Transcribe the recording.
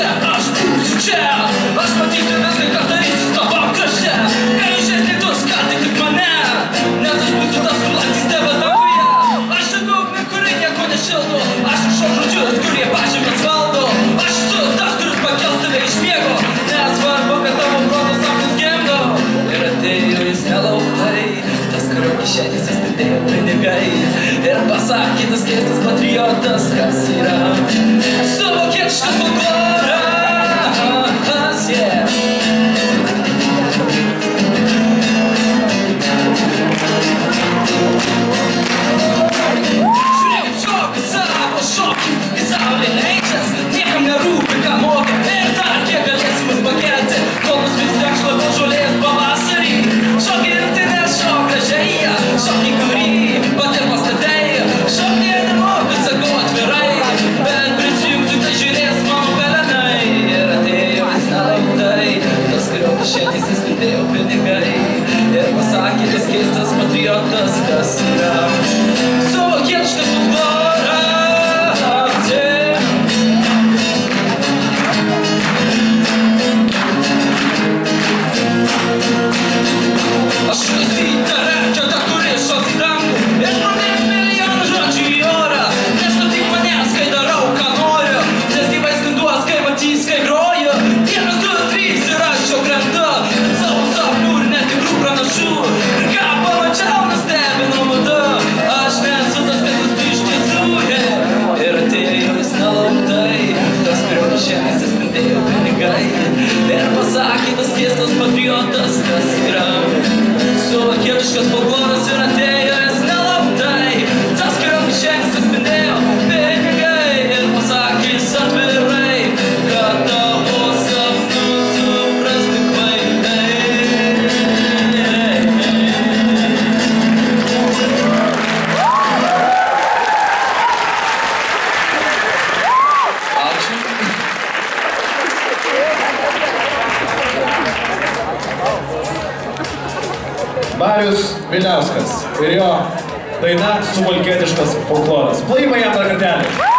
čia, aš būsiu čia Aš matysiu viską, ką darysiu savo krašte Karyšės lietus, ką tik tik mane Nes aš būsiu tas sulantis tebe danguje Aš šinu ugnį, kuri nieko nešildo Aš rašau žodžius, kurie pažymės valdo Aš esu tas, kuris pakels tave iš miego Nesvarbu, kad tavo protas amžius gimdo Ir atėjo jis nelauktai Tas, kurio kišenės įspėdėjo pinigai Ir pasakytas keistas patriotas, kas yra Suvokėt šitą pagalbą gerai. Ir pasakymas tiesas patriotas kas yra? Marius Viliauskas ir jo daina suvalkietiškas folkloras. Plojimai antrą kartelį.